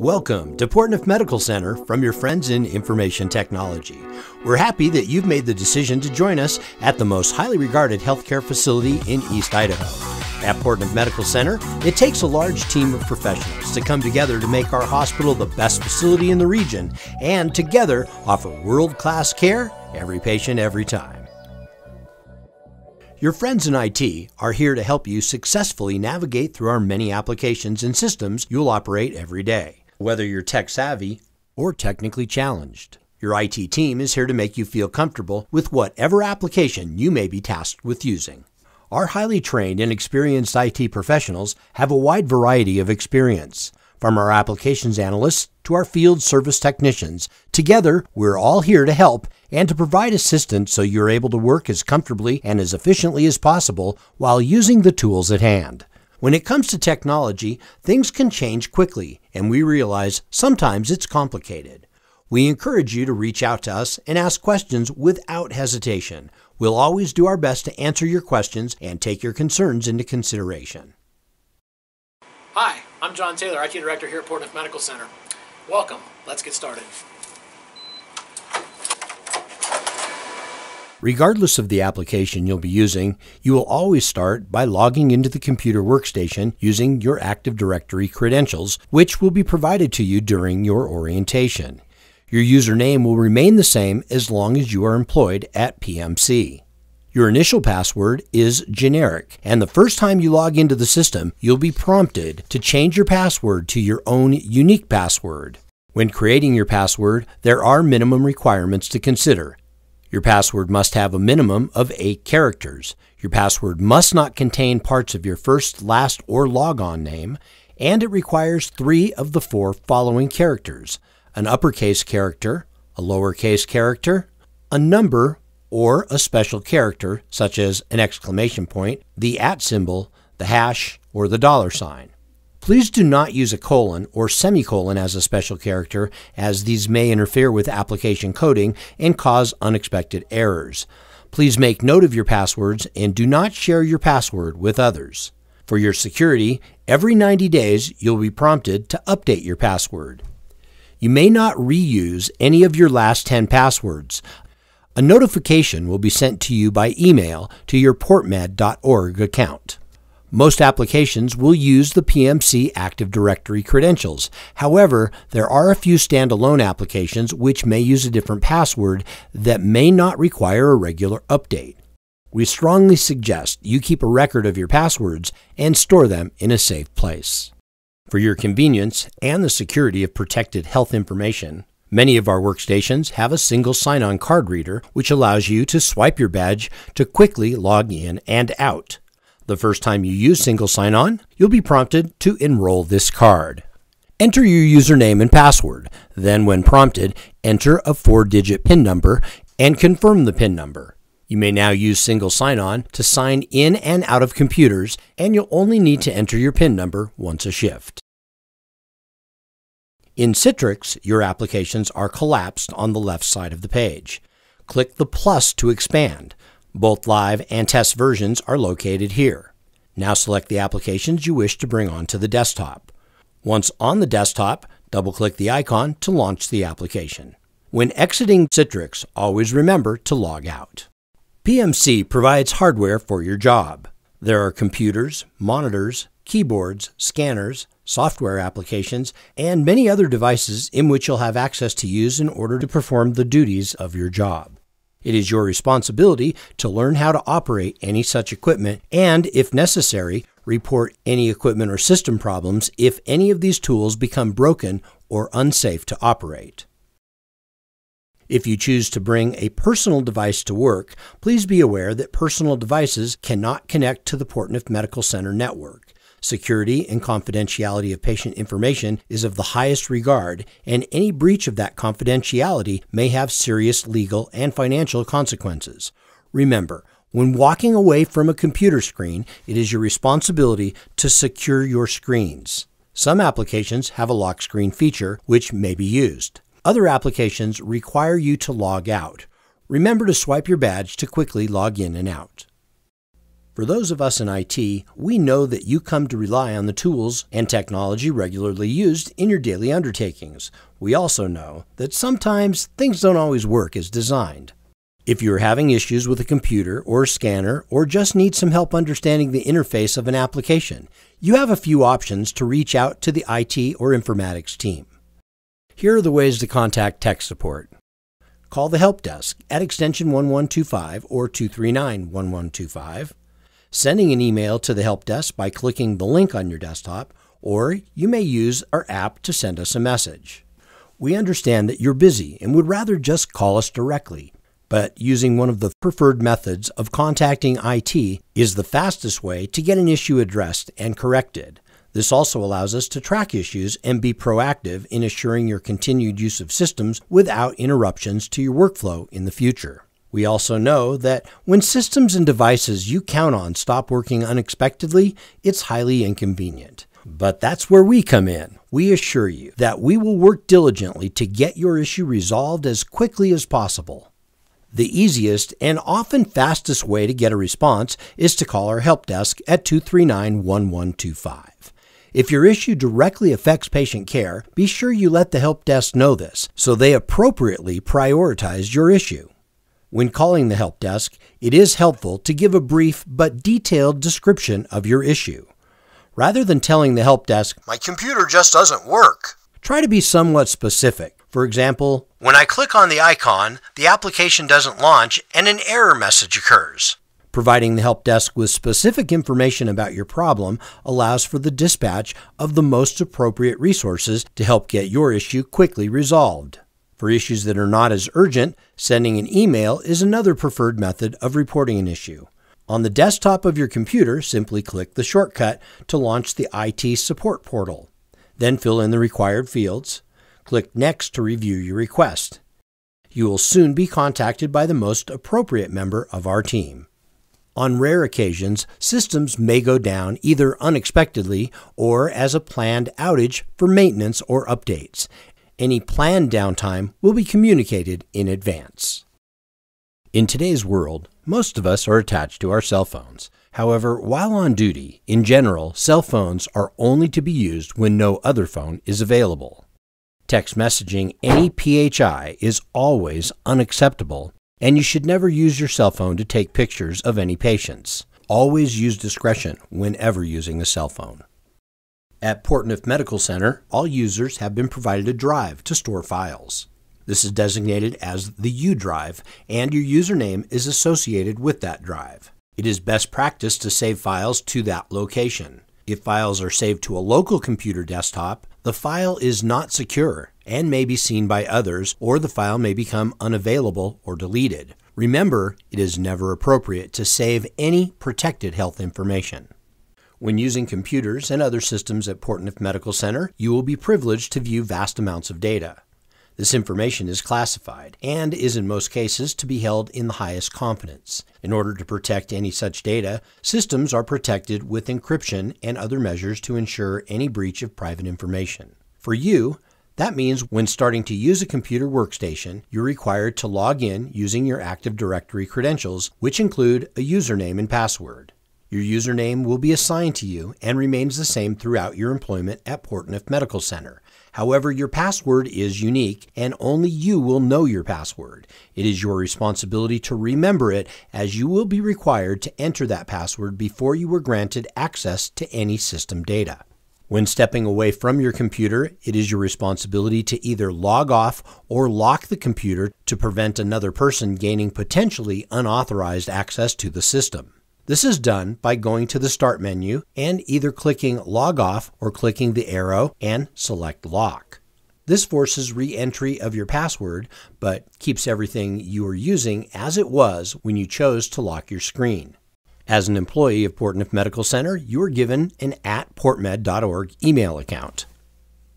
Welcome to Portneuf Medical Center from your friends in information technology. We're happy that you've made the decision to join us at the most highly regarded healthcare facility in East Idaho. At Portneuf Medical Center, it takes a large team of professionals to come together to make our hospital the best facility in the region and together offer world class care every patient, every time. Your friends in IT are here to help you successfully navigate through our many applications and systems you'll operate every day, whether you're tech savvy or technically challenged. Your IT team is here to make you feel comfortable with whatever application you may be tasked with using. Our highly trained and experienced IT professionals have a wide variety of experience. From our applications analysts to our field service technicians, together we're all here to help and to provide assistance so you're able to work as comfortably and as efficiently as possible while using the tools at hand. When it comes to technology, things can change quickly, and we realize sometimes it's complicated. We encourage you to reach out to us and ask questions without hesitation. We'll always do our best to answer your questions and take your concerns into consideration. Hi, I'm John Taylor, IT Director here at Portneuf Medical Center. Welcome. Let's get started. Regardless of the application you'll be using, you will always start by logging into the computer workstation using your Active Directory credentials, which will be provided to you during your orientation. Your username will remain the same as long as you are employed at PMC. Your initial password is generic, and the first time you log into the system, you'll be prompted to change your password to your own unique password. When creating your password, there are minimum requirements to consider. Your password must have a minimum of 8 characters. Your password must not contain parts of your first, last, or logon name, and it requires three of the four following characters an uppercase character, a lowercase character, a number, or a special character, such as an exclamation point, the at symbol, the hash, or the dollar sign. Please do not use a colon or semicolon as a special character, as these may interfere with application coding and cause unexpected errors. Please make note of your passwords and do not share your password with others. For your security, every 90 days you'll be prompted to update your password. You may not reuse any of your last 10 passwords. A notification will be sent to you by email to your portmed.org account. Most applications will use the PMC Active Directory credentials. However, there are a few standalone applications which may use a different password that may not require a regular update. We strongly suggest you keep a record of your passwords and store them in a safe place. For your convenience and the security of protected health information, many of our workstations have a single sign on card reader which allows you to swipe your badge to quickly log in and out. The first time you use single sign on, you'll be prompted to enroll this card. Enter your username and password. Then, when prompted, enter a four digit PIN number and confirm the PIN number. You may now use single sign on to sign in and out of computers, and you'll only need to enter your PIN number once a shift. In Citrix, your applications are collapsed on the left side of the page. Click the plus to expand. Both live and test versions are located here. Now select the applications you wish to bring onto the desktop. Once on the desktop, double-click the icon to launch the application. When exiting Citrix, always remember to log out. PMC provides hardware for your job. There are computers, monitors, keyboards, scanners, software applications, and many other devices in which you'll have access to use in order to perform the duties of your job. It is your responsibility to learn how to operate any such equipment and, if necessary, report any equipment or system problems if any of these tools become broken or unsafe to operate. If you choose to bring a personal device to work, please be aware that personal devices cannot connect to the Portneuf Medical Center network. Security and confidentiality of patient information is of the highest regard, and any breach of that confidentiality may have serious legal and financial consequences. Remember, when walking away from a computer screen, it is your responsibility to secure your screens. Some applications have a lock screen feature, which may be used. Other applications require you to log out. Remember to swipe your badge to quickly log in and out. For those of us in IT, we know that you come to rely on the tools and technology regularly used in your daily undertakings. We also know that sometimes things don't always work as designed. If you're having issues with a computer or a scanner or just need some help understanding the interface of an application, you have a few options to reach out to the IT or informatics team. Here are the ways to contact tech support. Call the help desk at extension 1125 or 239 1125. Sending an email to the help desk by clicking the link on your desktop, or you may use our app to send us a message. We understand that you're busy and would rather just call us directly but using one of the preferred methods of contacting IT is the fastest way to get an issue addressed and corrected. This also allows us to track issues and be proactive in assuring your continued use of systems without interruptions to your workflow in the future. We also know that when systems and devices you count on stop working unexpectedly, it's highly inconvenient. But that's where we come in. We assure you that we will work diligently to get your issue resolved as quickly as possible. The easiest and often fastest way to get a response is to call our help desk at 239 1125. If your issue directly affects patient care, be sure you let the help desk know this so they appropriately prioritize your issue. When calling the help desk, it is helpful to give a brief but detailed description of your issue. Rather than telling the help desk, My computer just doesn't work, try to be somewhat specific. For example, when I click on the icon, the application doesn't launch and an error message occurs. Providing the help desk with specific information about your problem allows for the dispatch of the most appropriate resources to help get your issue quickly resolved. For issues that are not as urgent, sending an email is another preferred method of reporting an issue. On the desktop of your computer, simply click the shortcut to launch the IT support portal. Then fill in the required fields, Click Next to review your request. You will soon be contacted by the most appropriate member of our team. On rare occasions, systems may go down either unexpectedly or as a planned outage for maintenance or updates. Any planned downtime will be communicated in advance. In today's world, most of us are attached to our cell phones. However, while on duty, in general, cell phones are only to be used when no other phone is available text messaging any PHI is always unacceptable, and you should never use your cell phone to take pictures of any patients. Always use discretion whenever using a cell phone. At Portneuf Medical Center, all users have been provided a drive to store files. This is designated as the U drive, and your username is associated with that drive. It is best practice to save files to that location. If files are saved to a local computer desktop, the file is not secure and may be seen by others, or the file may become unavailable or deleted. Remember, it is never appropriate to save any protected health information. When using computers and other systems at Portneuf Medical Center, you will be privileged to view vast amounts of data. This information is classified and is in most cases to be held in the highest confidence. In order to protect any such data, systems are protected with encryption and other measures to ensure any breach of private information. For you, that means when starting to use a computer workstation, you're required to log in using your Active Directory credentials, which include a username and password. Your username will be assigned to you and remains the same throughout your employment at Portneuf Medical Center. However, your password is unique and only you will know your password. It is your responsibility to remember it as you will be required to enter that password before you were granted access to any system data. When stepping away from your computer, it is your responsibility to either log off or lock the computer to prevent another person gaining potentially unauthorized access to the system. This is done by going to the Start menu and either clicking Log Off or clicking the arrow and select Lock. This forces re-entry of your password, but keeps everything you are using as it was when you chose to lock your screen. As an employee of Portneuf Medical Center, you are given an at portmed.org email account.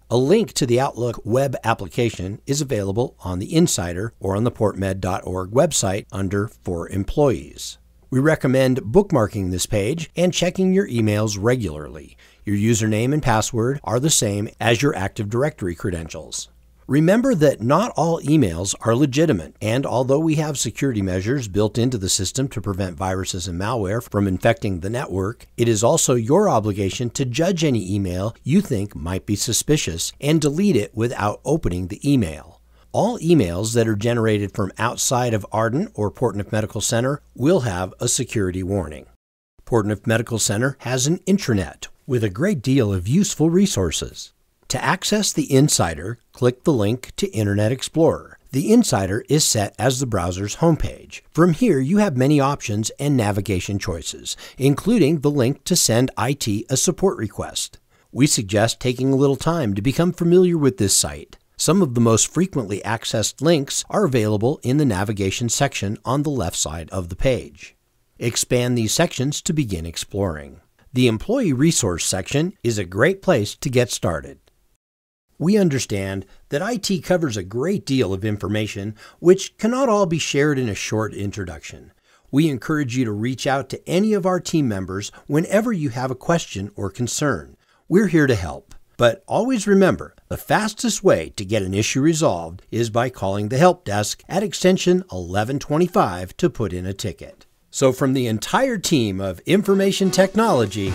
A link to the Outlook web application is available on the Insider or on the portmed.org website under For Employees. We recommend bookmarking this page and checking your emails regularly. Your username and password are the same as your Active Directory credentials. Remember that not all emails are legitimate, and although we have security measures built into the system to prevent viruses and malware from infecting the network, it is also your obligation to judge any email you think might be suspicious and delete it without opening the email. All emails that are generated from outside of Ardent or Portneuf Medical Center will have a security warning. Portneuf Medical Center has an intranet with a great deal of useful resources. To access the Insider, click the link to Internet Explorer. The Insider is set as the browser's homepage. From here, you have many options and navigation choices, including the link to send IT a support request. We suggest taking a little time to become familiar with this site. Some of the most frequently accessed links are available in the navigation section on the left side of the page. Expand these sections to begin exploring. The Employee Resource section is a great place to get started. We understand that IT covers a great deal of information which cannot all be shared in a short introduction. We encourage you to reach out to any of our team members whenever you have a question or concern. We're here to help. But always remember, the fastest way to get an issue resolved is by calling the help desk at extension 1125 to put in a ticket. So, from the entire team of information technology,